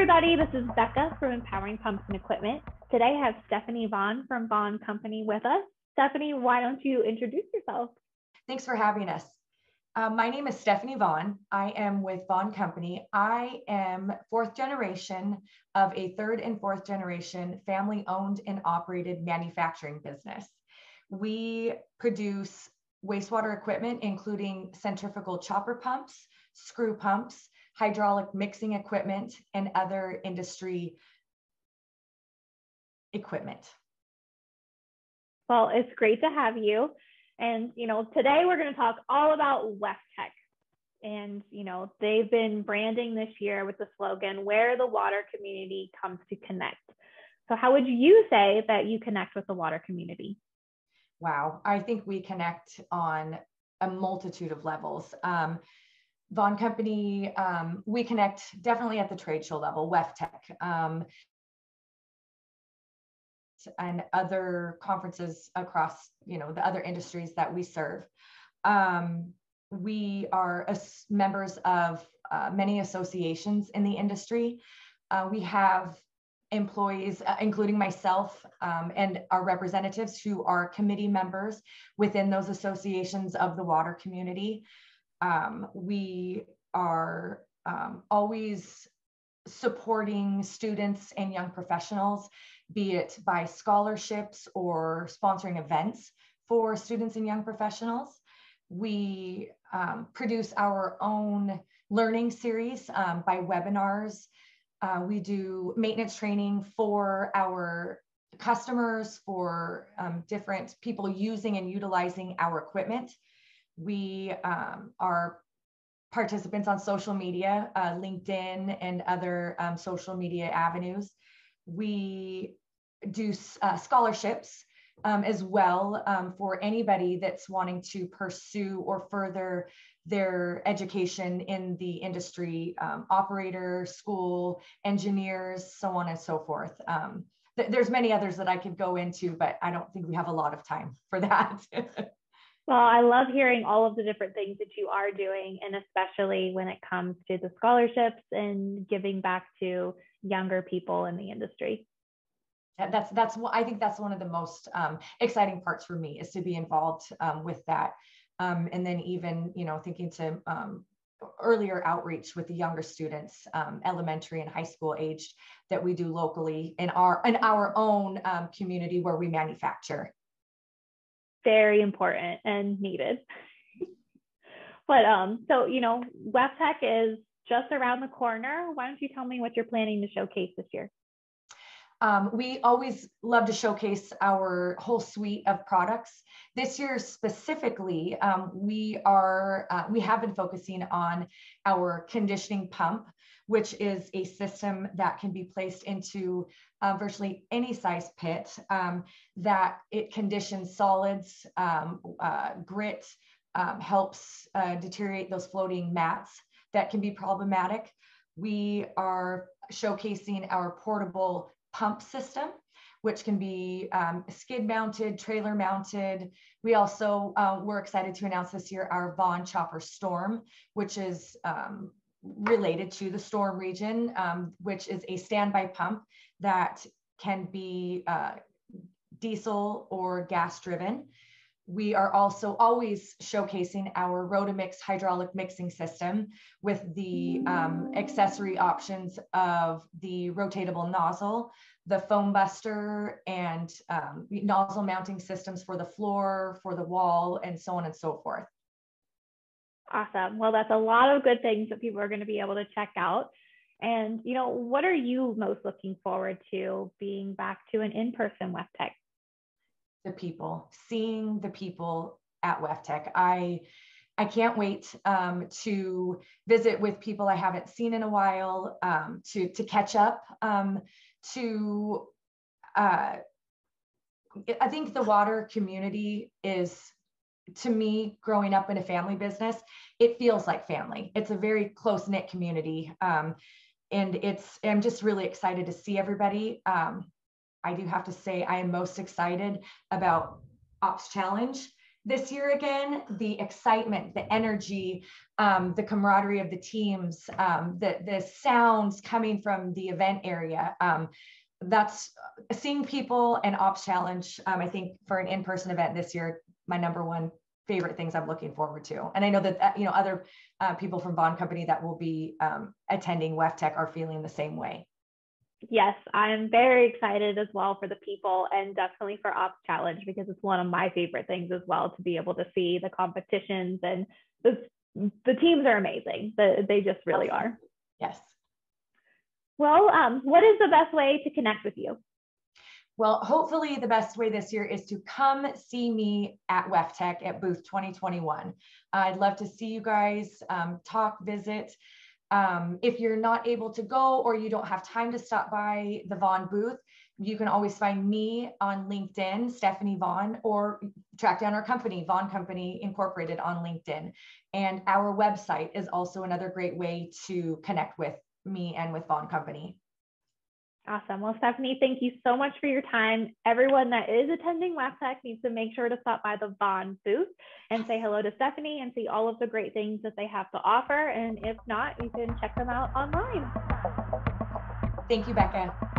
everybody. This is Becca from Empowering Pumps and Equipment. Today I have Stefanie Vaughan from Vaughan Company with us. Stefanie, why don't you introduce yourself? Thanks for having us. Um, my name is Stefanie Vaughan. I am with Vaughan Company. I am fourth generation of a third and fourth generation family owned and operated manufacturing business. We produce wastewater equipment, including centrifugal chopper pumps, screw pumps, hydraulic mixing equipment, and other industry equipment. Well, it's great to have you. And, you know, today we're going to talk all about WEFTEC. And, you know, they've been branding this year with the slogan, where the water community comes to connect. So, how would you say that you connect with the water community? Wow, I think we connect on a multitude of levels. Um, Vaughan Company, um, we connect definitely at the trade show level, WEFTEC, um, and other conferences across, you know, the other industries that we serve. Um, we are as members of uh, many associations in the industry. Uh, we have employees, uh, including myself um, and our representatives who are committee members within those associations of the water community. Um, we are um, always supporting students and young professionals, be it by scholarships or sponsoring events for students and young professionals. We um, produce our own learning series um, by webinars uh, we do maintenance training for our customers, for um, different people using and utilizing our equipment. We um, are participants on social media, uh, LinkedIn and other um, social media avenues. We do uh, scholarships um, as well um, for anybody that's wanting to pursue or further their education in the industry, um, operator, school, engineers, so on and so forth. Um, th there's many others that I could go into, but I don't think we have a lot of time for that. well, I love hearing all of the different things that you are doing, and especially when it comes to the scholarships and giving back to younger people in the industry that's that's what I think that's one of the most um, exciting parts for me is to be involved um, with that um, and then even, you know, thinking to um, earlier outreach with the younger students, um, elementary and high school aged that we do locally in our in our own um, community where we manufacture. Very important and needed. but um, so you know, WEFTEC is just around the corner. Why don't you tell me what you're planning to showcase this year? Um, we always love to showcase our whole suite of products. This year specifically, um, we are uh, we have been focusing on our conditioning pump, which is a system that can be placed into uh, virtually any size pit um, that it conditions solids, um, uh, grit, um, helps uh, deteriorate those floating mats that can be problematic. We are showcasing our portable pump system, which can be um, skid mounted, trailer mounted. We also uh, were excited to announce this year our Vaughan Chopper Storm, which is um, related to the storm region, um, which is a standby pump that can be uh, diesel or gas driven. We are also always showcasing our Rotamix hydraulic mixing system with the um, accessory options of the rotatable nozzle, the foam buster, and um, nozzle mounting systems for the floor, for the wall, and so on and so forth. Awesome. Well, that's a lot of good things that people are going to be able to check out. And, you know, what are you most looking forward to being back to an in person WEFTEC? the people, seeing the people at WEFTEC. I I can't wait um, to visit with people I haven't seen in a while, um, to to catch up, um, to uh, I think the water community is to me growing up in a family business it feels like family it's a very close knit community um, and it's i'm just really excited to see everybody um, I do have to say I am most excited about Ops Challenge this year again, the excitement, the energy, um, the camaraderie of the teams, um, the, the sounds coming from the event area. Um, that's seeing people and Ops Challenge. Um, I think for an in-person event this year, my number one favorite things I'm looking forward to. And I know that, uh, you know, other uh, people from Vaughan Company that will be um, attending WEFTEC are feeling the same way. Yes, I'm very excited as well for the people and definitely for Ops Challenge because it's one of my favorite things as well to be able to see the competitions and the, the teams are amazing. The, they just really are. Yes. Well, um, what is the best way to connect with you? Well, hopefully the best way this year is to come see me at WEFTEC at booth 2021. I'd love to see you guys, um, talk, visit. Um, if you're not able to go or you don't have time to stop by the Vaughan booth, you can always find me on LinkedIn, Stefanie Vaughan, or track down our company, Vaughan Company Incorporated on LinkedIn. And our website is also another great way to connect with me and with Vaughan Company. Awesome. Well, Stefanie, thank you so much for your time. Everyone that is attending WEFTEC needs to make sure to stop by the Vaughan booth and say hello to Stefanie and see all of the great things that they have to offer. And if not, you can check them out online. Thank you, Becca.